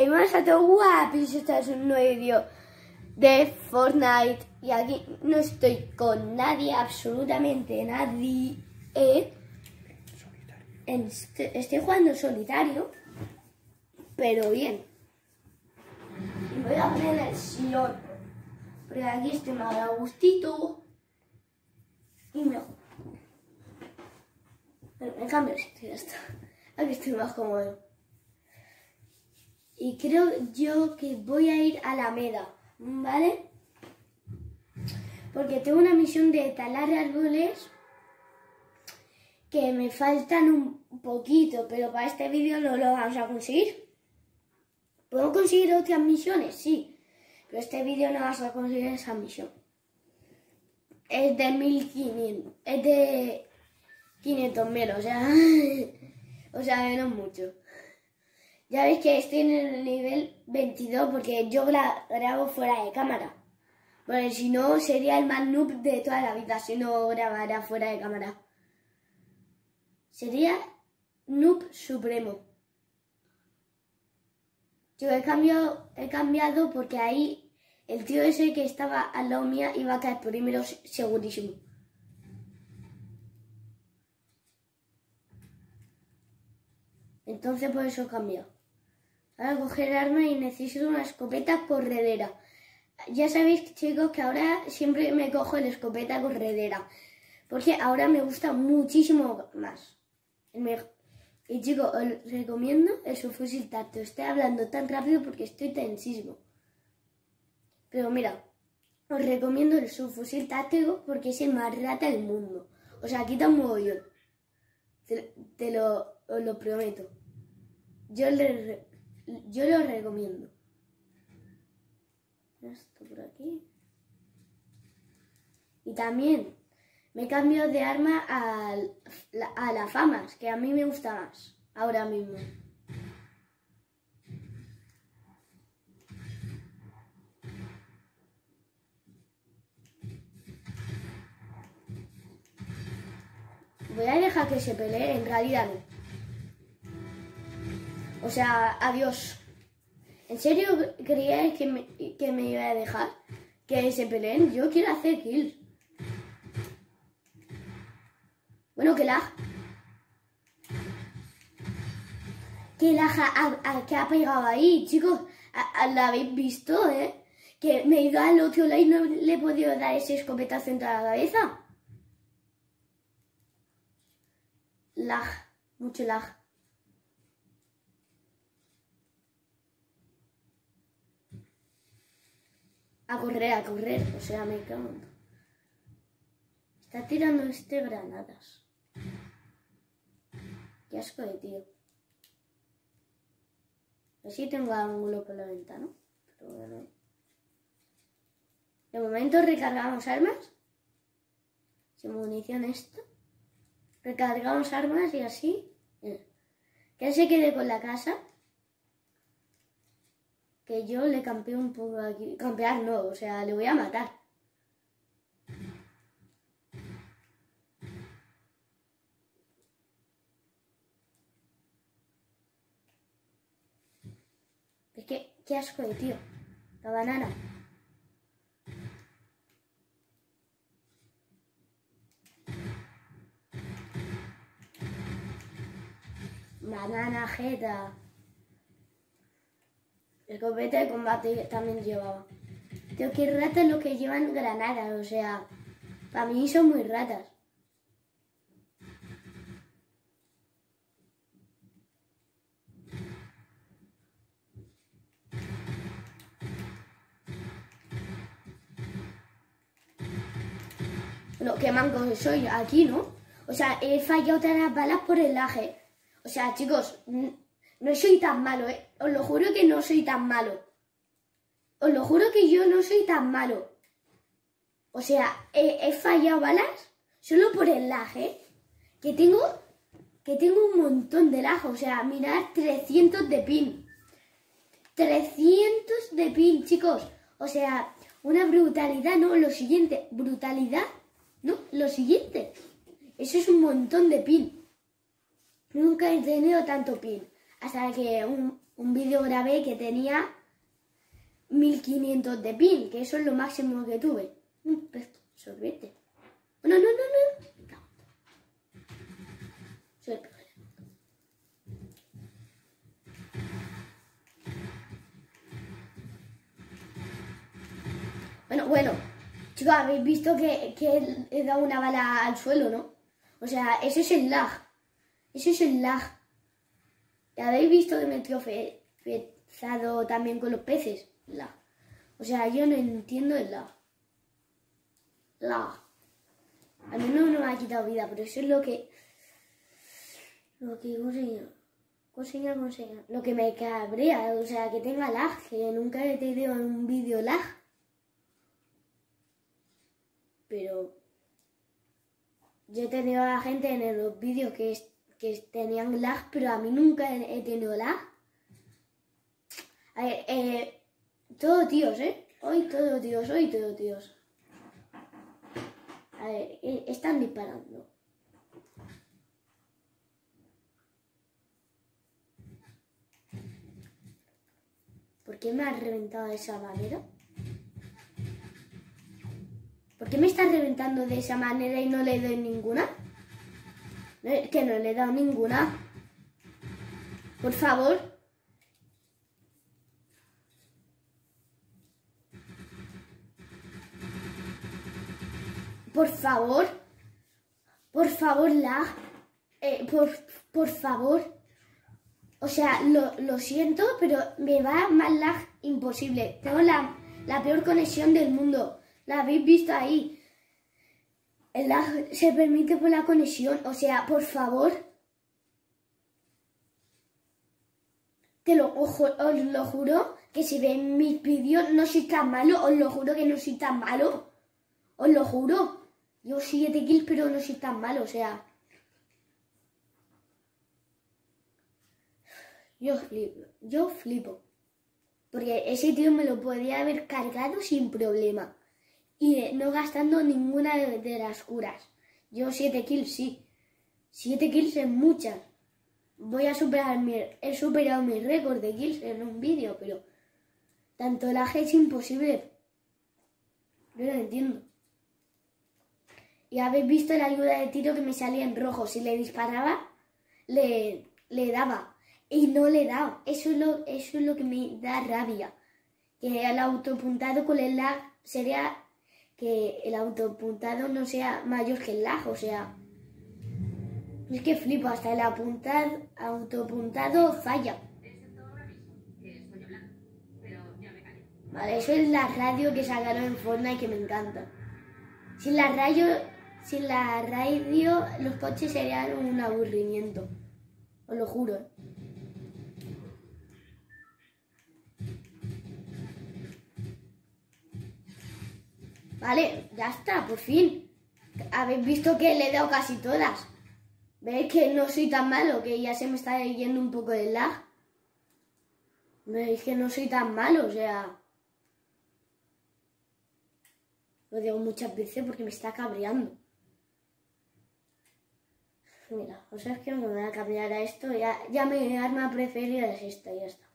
Hey, más a todo guapis, este es un nuevo vídeo de Fortnite y aquí no estoy con nadie, absolutamente nadie. En este- estoy jugando solitario, pero bien. Y voy a poner el sillón, porque aquí estoy más a gustito y mejor. Me cambio ya está. Aquí estoy más cómodo. Creo yo que voy a ir a la Meda, ¿vale? Porque tengo una misión de talar árboles que me faltan un poquito, pero para este vídeo no lo vamos a conseguir. ¿Puedo conseguir otras misiones? Sí, pero este vídeo no vas a conseguir esa misión. Es de 1500, es de 500 mil, o sea, o sea, menos mucho. Ya veis que estoy en el nivel 22 porque yo gra- grabo fuera de cámara. Porque si no, sería el más noob de toda la vida si no grabara fuera de cámara. Sería noob supremo. Yo he cambiado, he cambiado porque ahí el tío ese que estaba al lado mía iba a caer primero se- segurísimo. Entonces por eso he cambiado. Ahora coger el arma y necesito una escopeta corredera. Ya sabéis, chicos, que ahora siempre me cojo la escopeta corredera. Porque ahora me gusta muchísimo más. Y chicos, os recomiendo el subfusil táctico. Estoy hablando tan rápido porque estoy tensísimo. Pero mira, os recomiendo el subfusil táctico porque es el más rata del mundo. O sea, quita un mogollón. Te, te lo, lo prometo. Yo, le, yo lo recomiendo. Esto por aquí. Y también me cambio de arma la- a la famas, que a mí me gusta más ahora mismo. Voy a dejar que se pelee, en realidad no. O sea, adiós. ¿En serio creíais que me, que me iba a dejar que se peleen? Yo quiero hacer kills. Bueno, que lag. Que lag ha, ha- que ha pegado ahí, chicos. A- a- ¿Lo habéis visto, eh? Que me he ido al otro lado y no le he podido dar ese escopetazo en toda la cabeza. Lag, mucho lag. A correr, a correr. O sea, me cago. Está tirando este granadas. Qué asco de tío. Así tengo ángulo por la ventana. Pero bueno. De momento recargamos armas. Sin munición esto. Recargamos armas y así. Mira. Que se quede con la casa. Que yo le campeo un poco aquí. Campear no, o sea, le voy a matar. Es que, qué asco de tío. La banana. Banana, jeta. Escopeta de combate también llevaba. Tío, qué ratas los que llevan granadas, o sea, para mí son muy ratas. Bueno, qué manco que soy aquí, ¿no? O sea, he fallado todas las balas por el laje. O sea, chicos, n- no soy tan malo, ¿eh? Os lo juro que no soy tan malo. Os lo juro que yo no soy tan malo. O sea, he, fallado balas solo por el lag, ¿eh? Que tengo, que tengo un montón de lag. O sea, mirad, 300 de pin. 300 de pin, chicos. O sea, una brutalidad, ¿no? Lo siguiente, brutalidad, ¿no? Lo siguiente. Eso es un montón de pin. Nunca he tenido tanto pin. Hasta que un, un vídeo grabé que tenía 1500 de pin, que eso es lo máximo que tuve. Un pez sorbete. No, no, no, no. Bueno, bueno, chicos, habéis visto que, que he dado una bala al suelo, ¿no? O sea, ese es el lag. Ese es el lag. ¿Habéis visto que me he tropezado también con los peces? Lag. O sea, yo no entiendo el lag. Lag. A mí no, me ha quitado vida, pero eso es lo que... Lo que conseguido. Conseguido, conseguido. Lo que me cabrea, o sea, que tenga lag, que nunca he tenido un vídeo lag. Pero yo he tenido a la gente en los vídeos que, que tenían lag, pero a mí nunca he, tenido lag. A ver, eh, todo tíos, ¿eh? Hoy todo tíos, hoy todo tíos. A ver, eh, están disparando. ¿Por qué me has reventado de esa manera? ¿Por qué me estás reventando de esa manera y no le doy ninguna? Que no le he dado ninguna. Por favor. Por favor. Por favor, la. Eh, por, por favor. O sea, lo, lo, siento, pero me va más lag imposible. Tengo la, la peor conexión del mundo. La habéis visto ahí. Se permite por la conexión. O sea, por favor. Te lo, os, lo juro que si ven mis vídeos no soy tan malo. Os lo juro que no soy tan malo. Os lo juro. Yo 7 kills pero no soy tan malo. O sea... Yo flipo. Yo flipo. Porque ese tío me lo podría haber cargado sin problema y no gastando ninguna de, las curas. Yo 7 kills, sí. 7 kills es muchas. Voy a superar mi... He superado mi récord de kills en un vídeo, pero... Tanto la G es imposible. No lo entiendo. Y habéis visto la ayuda de tiro que me salía en rojo. Si le disparaba, le, le daba. Y no le daba. Eso es, lo, eso es lo que me da rabia. Que el autopuntado con el lag sería que el autopuntado no sea mayor que el lag, o sea... Es que flipo, hasta el apuntado, autopuntado falla. Vale, eso es la radio que sacaron en Fortnite que me encanta. Sin la radio, sin la radio, los coches serían un aburrimiento. Os lo juro. Vale, ya está, por fin. Habéis visto que le he dado casi todas. ¿Veis que no soy tan malo? Que ya se me está yendo un poco el lag. ¿Veis que no soy tan malo? O sea... Lo digo muchas veces porque me está cabreando. Mira, o sea, es que me voy a cambiar a esto. Ya, ya mi arma preferida es esta, ya está.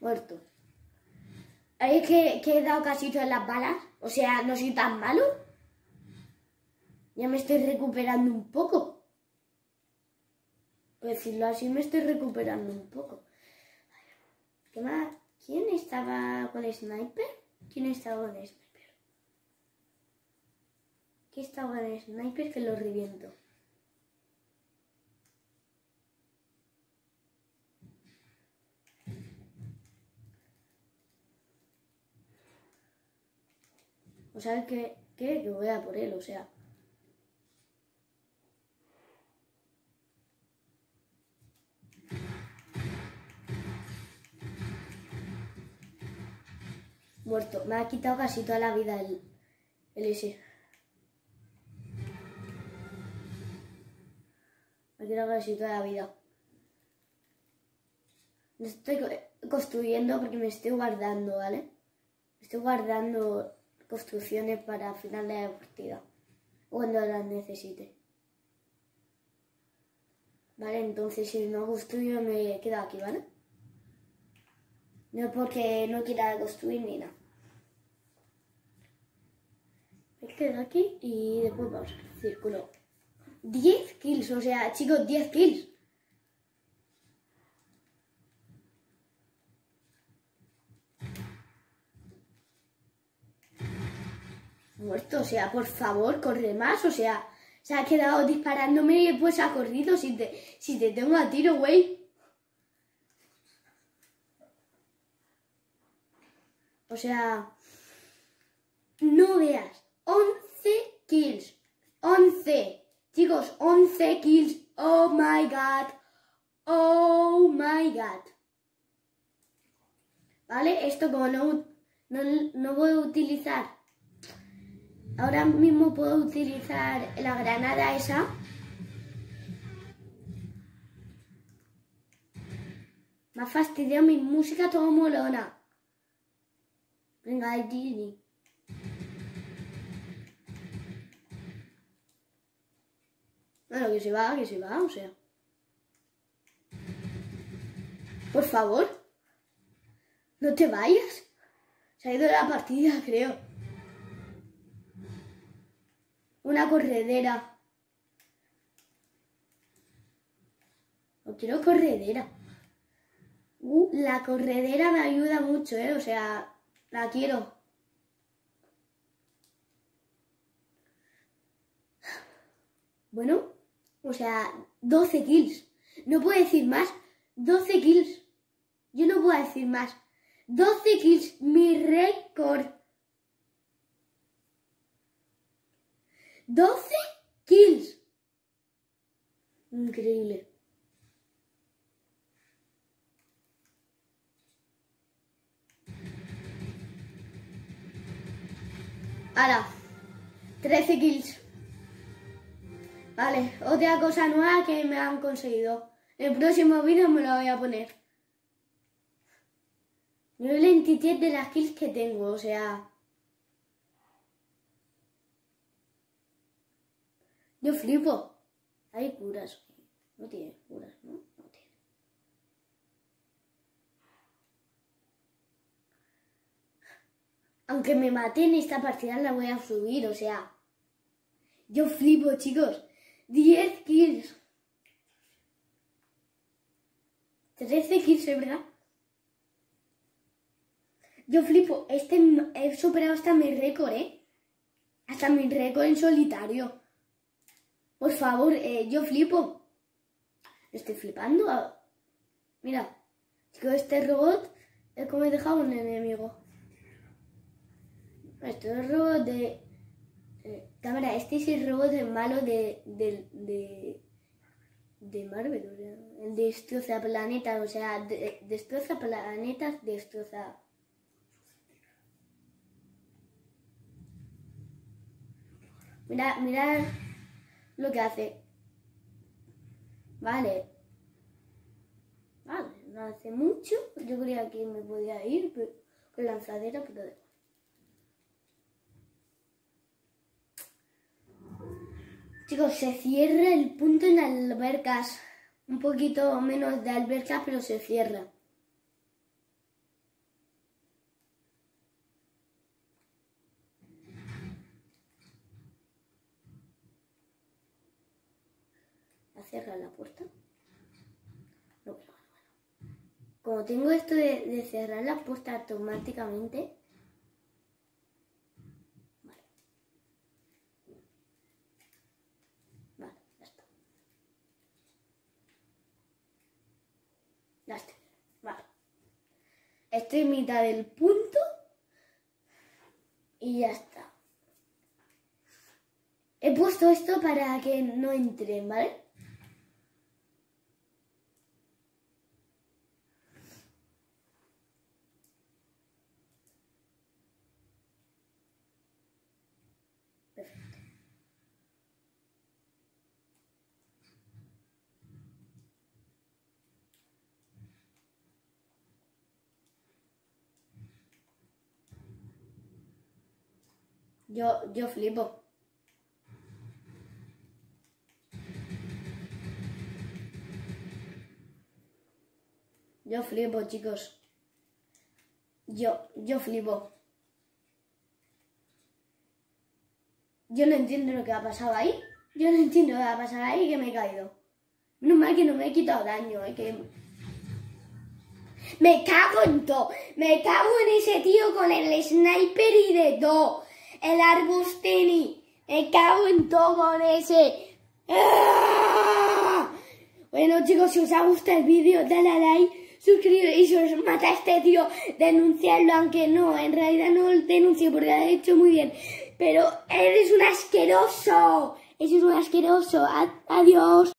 Muerto. ¿Hay que, que he dado casito en las balas? O sea, no soy tan malo. Ya me estoy recuperando un poco. Por decirlo así, me estoy recuperando un poco. ¿Qué más? ¿Quién estaba con el sniper? ¿Quién estaba con el sniper? ¿Quién estaba con el sniper que lo reviento? O sea, que, que, que voy a por él, o sea. Muerto. Me ha quitado casi toda la vida el, el ese. Me ha quitado casi toda la vida. Me estoy construyendo porque me estoy guardando, ¿vale? estoy guardando construcciones para final de la partida. cuando las necesite. Vale, entonces si no construyo me quedo aquí, ¿vale? No porque no quiera construir ni nada. Me quedo aquí y después vamos al círculo. 10 kills, o sea, chicos, 10 kills. Muerto, o sea, por favor, corre más, o sea, se ha quedado disparándome y después ha corrido si te, si te tengo a tiro, güey. O sea, no veas, 11 kills, 11. Chicos, 11 kills. Oh my god. Oh my god. ¿Vale? Esto como no, no, no voy a utilizar. Ahora mismo puedo utilizar la granada esa. Me ha fastidiado mi música todo molona. Venga, Disney. Bueno, que se va, que se va, o sea. Por favor. No te vayas. Se ha ido la partida, creo. Una corredera. No quiero corredera. Uh, la corredera me ayuda mucho, ¿eh? O sea, la quiero. Bueno, o sea, 12 kills. No puedo decir más. 12 kills. Yo no puedo decir más. 12 kills, mi récord. 12 kills. Increíble. Ahora, 13 kills. Vale, otra cosa nueva que me han conseguido. El próximo vídeo me lo voy a poner. No el 27 de las kills que tengo, o sea... Yo flipo. Hay curas. No tiene curas, ¿no? No tiene. Aunque me maten esta partida la voy a subir, o sea... Yo flipo, chicos. 10 kills. 13 kills, ¿es verdad? Yo flipo. Este he superado hasta mi récord, ¿eh? Hasta mi récord en solitario. Por favor, eh, yo flipo. Estoy flipando. Mira, chicos, este robot es como he dejado un enemigo. Este es el robot de cámara, este es el robot malo de, de, de, de Marvel, o el destroza planetas, o sea, de, destroza planetas, destroza... Mira, mira lo que hace. Vale. Vale, no hace mucho. Yo creía que me podía ir con lanzadera, pero... Chicos, se cierra el punto en albercas. Un poquito menos de albercas, pero se cierra. ¿A cerrar la puerta? Como tengo esto de, cerrar la puerta automáticamente. Vale. Estoy en mitad del punto. Y ya está. He puesto esto para que no entren, ¿vale? Yo, yo flipo. Yo flipo, chicos. Yo, yo flipo. Yo no entiendo lo que ha pasado ahí. Yo no entiendo lo que ha pasado ahí que me he caído. Menos mal que no me he quitado daño, eh, que... Me cago en todo. Me cago en ese tío con el sniper y de todo. El Arbustini. Me cago en todo ese. ¡Ah! Bueno chicos, si os ha gustado el vídeo, dale a like, suscríbete y si os mata este tío, denunciarlo, aunque no, en realidad no lo denuncio porque lo ha hecho muy bien. Pero eres un asqueroso. Eres un asqueroso. Adiós.